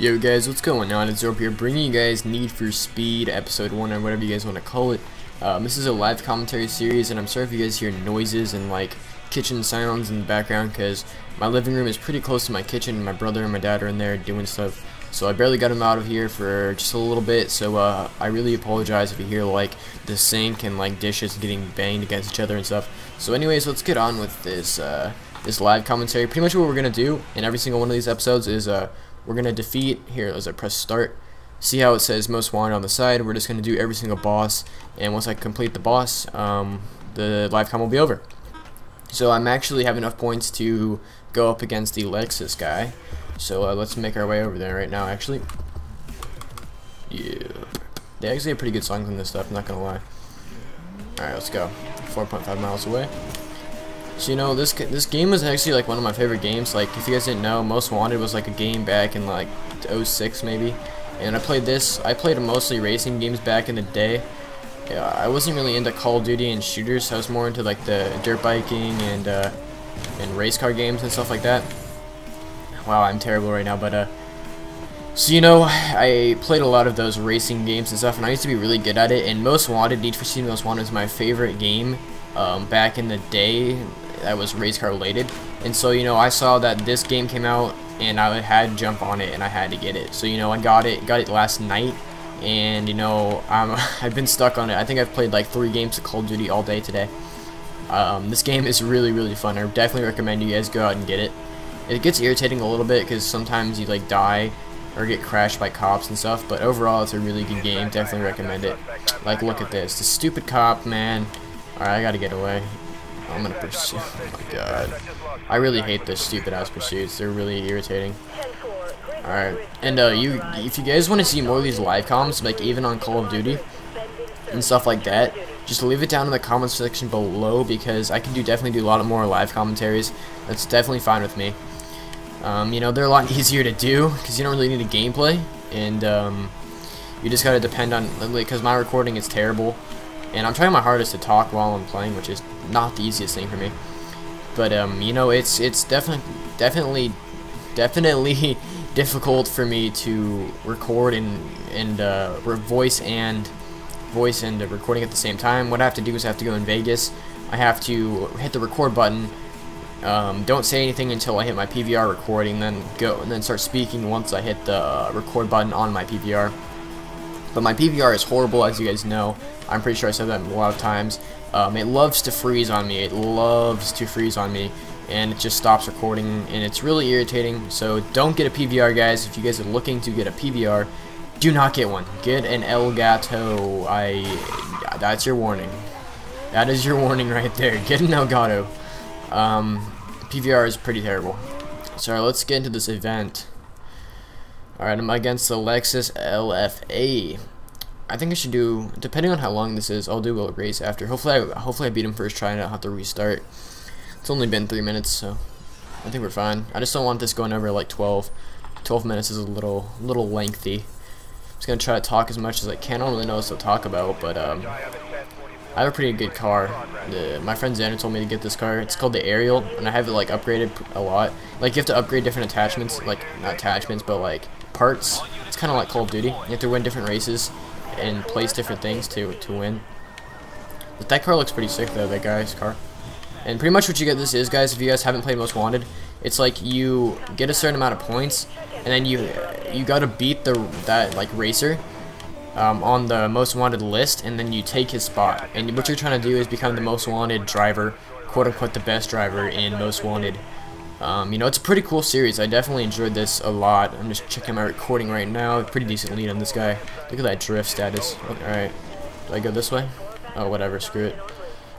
Yo guys, what's going on? It's Zorb here, bringing you guys Need for Speed Episode 1 or whatever you guys want to call it. Um, this is a live commentary series, and I'm sorry if you guys hear noises and like kitchen sounds in the background because my living room is pretty close to my kitchen, and my brother and my dad are in there doing stuff. So I barely got them out of here for just a little bit, so uh, I really apologize if you hear like the sink and like dishes getting banged against each other and stuff. So anyways, let's get on with this uh, this live commentary. Pretty much what we're gonna do in every single one of these episodes is uh, we're gonna defeat here as I press start. See how it says most wanted on the side. We're just gonna do every single boss, and once I complete the boss, um, the live com will be over. So I'm actually have enough points to go up against the Lexus guy. So uh, let's make our way over there right now, actually. Yeah. They actually have pretty good songs on this stuff, I'm not gonna lie. Alright, let's go. 4.5 miles away. So, you know, this this game was actually, like, one of my favorite games. Like, if you guys didn't know, Most Wanted was, like, a game back in, like, 06, maybe. And I played this. I played mostly racing games back in the day. Yeah, I wasn't really into Call of Duty and shooters. I was more into, like, the dirt biking and, uh, and race car games and stuff like that. Wow, I'm terrible right now, but, uh, so, you know, I played a lot of those racing games and stuff, and I used to be really good at it, and Most Wanted, Need for Speed Most Wanted is my favorite game um, back in the day that was race car related, and so, you know, I saw that this game came out, and I had to jump on it, and I had to get it, so, you know, I got it, got it last night, and, you know, um, I've been stuck on it, I think I've played like three games of Call of Duty all day today. Um, this game is really, really fun, I definitely recommend you guys go out and get it. It gets irritating a little bit because sometimes you like die or get crashed by cops and stuff, but overall it's a really good game. Definitely recommend it. Like, look at this. The stupid cop, man. Alright, I gotta get away. I'm gonna pursue. Oh my god. I really hate those stupid ass pursuits. They're really irritating. Alright. And, uh, you, if you guys want to see more of these live comms, like even on Call of Duty and stuff like that, just leave it down in the comments section below because I can do definitely do a lot of more live commentaries. That's definitely fine with me. Um, you know, they're a lot easier to do because you don't really need a gameplay, and um, you just gotta depend on because my recording is terrible, and I'm trying my hardest to talk while I'm playing, which is not the easiest thing for me. But um, you know, it's it's definitely definitely definitely difficult for me to record and and uh, voice and voice and recording at the same time. What I have to do is I have to go in Vegas. I have to hit the record button um, don't say anything until I hit my PVR recording, then go and then start speaking once I hit the record button on my PVR. But my PVR is horrible, as you guys know. I'm pretty sure I said that a lot of times. Um, it loves to freeze on me. It loves to freeze on me, and it just stops recording, and it's really irritating. So don't get a PVR, guys. If you guys are looking to get a PVR, do not get one. Get an Elgato. I. That's your warning. That is your warning right there. Get an Elgato. Um, PVR is pretty terrible. So let's get into this event. Alright, I'm against the Lexus LFA. I think I should do, depending on how long this is, I'll do a race after. Hopefully I, hopefully I beat him first try and not have to restart. It's only been 3 minutes, so I think we're fine. I just don't want this going over like 12. 12 minutes is a little little lengthy. I'm just going to try to talk as much as I can. I don't really know what to talk about, but um, I have a pretty good car. The, my friend Xander told me to get this car. It's called the Ariel, and I have it like upgraded a lot. Like you have to upgrade different attachments, like not attachments, but like parts. It's kind of like Call of Duty. You have to win different races and place different things to to win. But that car looks pretty sick though. That guy's car. And pretty much what you get this is, guys. If you guys haven't played Most Wanted, it's like you get a certain amount of points, and then you you gotta beat the that like racer um, on the most wanted list, and then you take his spot. And what you're trying to do is become the most wanted driver, quote unquote, the best driver in most wanted. Um, you know, it's a pretty cool series. I definitely enjoyed this a lot. I'm just checking my recording right now. Pretty decent lead on this guy. Look at that drift status. Alright. Do I go this way? Oh, whatever. Screw it.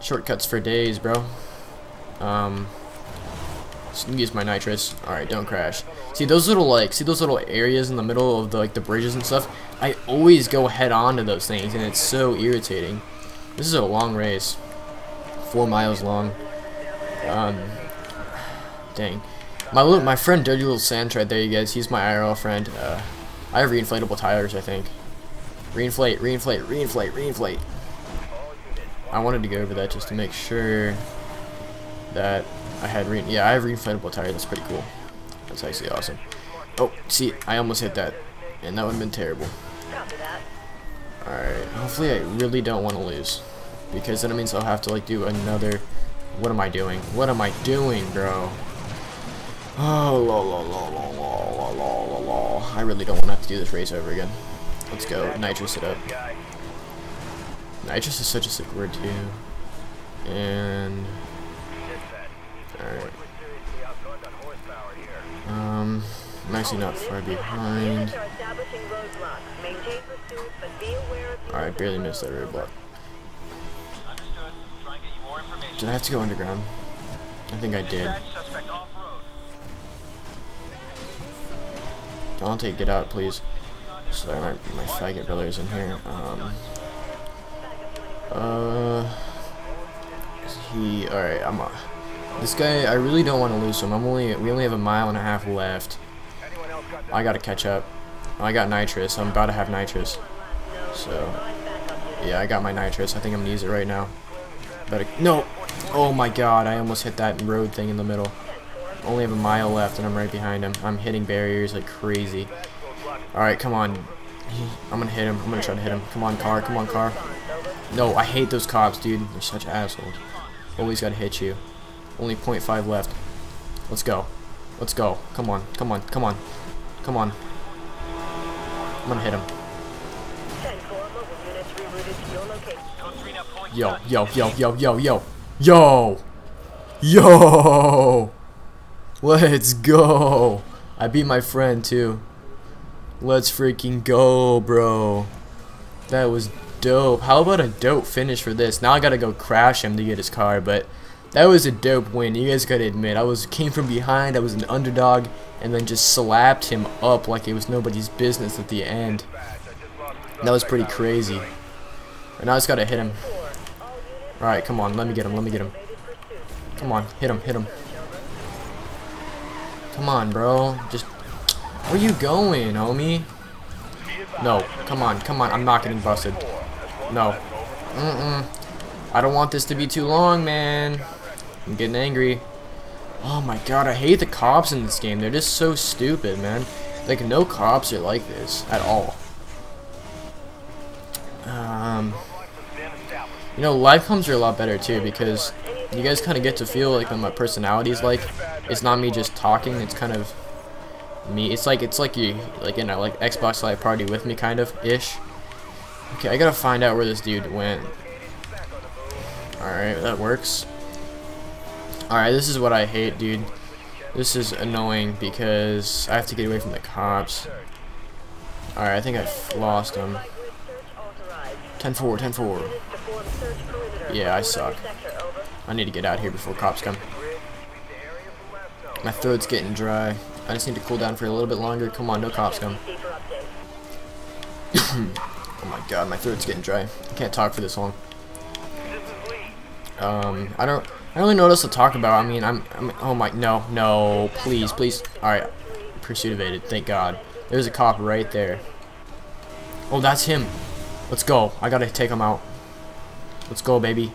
Shortcuts for days, bro. Um, use my nitrous. Alright, don't crash. See those little like see those little areas in the middle of the like the bridges and stuff? I always go head on to those things and it's so irritating. This is a long race. Four miles long. Um dang. My little my friend Dirty Little Sand right there you guys, he's my IRL friend. Uh I have reinflatable tires I think. Reinflate, reinflate, reinflate, reinflate. I wanted to go over that just to make sure that I had re yeah, I have reinflatable tires. That's pretty cool. That's actually awesome. Oh, see, I almost hit that. And that would have been terrible. Alright, hopefully I really don't want to lose. Because then it means I'll have to like do another... What am I doing? What am I doing, bro? Oh, la la la la la la la la I really don't want to have to do this race over again. Let's go. Nitrous it up. Nitrous is such a sick word, too. And... Alright. Um, I'm actually not far behind. Alright, barely missed that roadblock. Did I have to go underground? I think I did. Dante, get out, please. Sorry, my, my faggot brother's in here. Um, uh, he, alright, I'm, uh, this guy, I really don't want to lose him. I'm only, we only have a mile and a half left. I gotta catch up. I got nitrous. I'm about to have nitrous. So, yeah, I got my nitrous. I think I'm gonna use it right now. Better, no! Oh my god, I almost hit that road thing in the middle. Only have a mile left and I'm right behind him. I'm hitting barriers like crazy. Alright, come on. I'm gonna hit him. I'm gonna try to hit him. Come on, car. Come on, car. No, I hate those cops, dude. They're such assholes. Always gotta hit you. Only 0.5 left. Let's go. Let's go. Come on. Come on. Come on. Come on. I'm gonna hit him. Yo, yo, yo, yo, yo, yo. Yo! Yo! Let's go! I beat my friend too. Let's freaking go, bro. That was dope. How about a dope finish for this? Now I gotta go crash him to get his car, but that was a dope win. You guys gotta admit, I was came from behind, I was an underdog, and then just slapped him up like it was nobody's business at the end. That was pretty crazy. And now I just gotta hit him. Alright, come on, let me get him, let me get him. Come on, hit him, hit him. Come on, bro. Just where you going, homie? No, come on, come on. I'm not getting busted. No. Mm-mm. I don't want this to be too long, man. I'm getting angry. Oh my god, I hate the cops in this game. They're just so stupid, man. Like, no cops are like this at all. Um, you know, live comms are a lot better, too, because you guys kind of get to feel like what my personality is like. It's not me just talking. It's kind of me. It's like it's like you like in a like Xbox Live Party with me kind of ish. Okay, I gotta find out where this dude went. Alright, that works. Alright, this is what I hate, dude. This is annoying because I have to get away from the cops. Alright, I think I've lost him. 10-4, 10-4. Yeah, I suck. I need to get out here before cops come. My throat's getting dry. I just need to cool down for a little bit longer. Come on, no cops come. oh my god, my throat's getting dry. I can't talk for this long. Um, I don't, don't really know what else to talk about. I mean, I'm, I'm oh my, no, no, please, please. Alright, pursuit evaded, thank god. There's a cop right there. Oh, that's him. Let's go. I gotta take him out. Let's go, baby.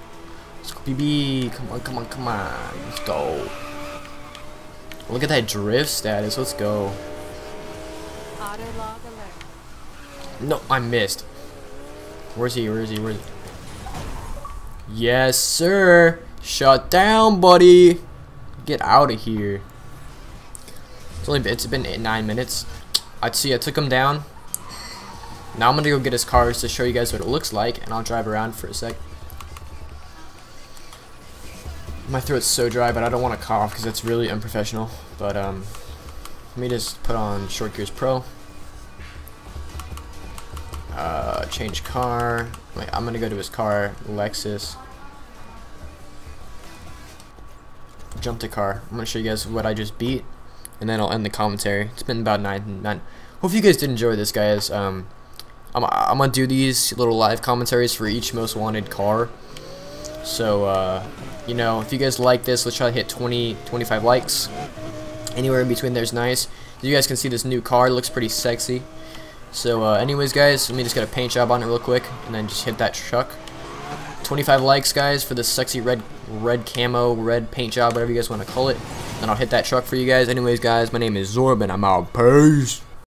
Let's go, baby. Come on, come on, come on. Let's go. Look at that drift status. Let's go. No, I missed. Where's he? Where is he? Where is he? Yes, sir. Shut down, buddy. Get out of here. It's only it's been eight, nine minutes. I'd see. I took him down. Now I'm gonna go get his cars to show you guys what it looks like, and I'll drive around for a sec. My throat's so dry, but I don't want to cough because it's really unprofessional. But um, let me just put on Short Gears Pro. Uh, change car. I'm gonna go to his car, Lexus. Jump to car. I'm gonna show you guys what I just beat, and then I'll end the commentary. It's been about nine. nine. Hope you guys did enjoy this, guys. Um, I'm I'm gonna do these little live commentaries for each most wanted car. So uh, you know, if you guys like this, let's try to hit 20, 25 likes. Anywhere in between there's nice. You guys can see this new car, looks pretty sexy. So uh, anyways guys, let me just get a paint job on it real quick, and then just hit that truck. 25 likes guys for this sexy red red camo, red paint job, whatever you guys want to call it. then I'll hit that truck for you guys. Anyways, guys, my name is Zorb, and I'm out. Peace.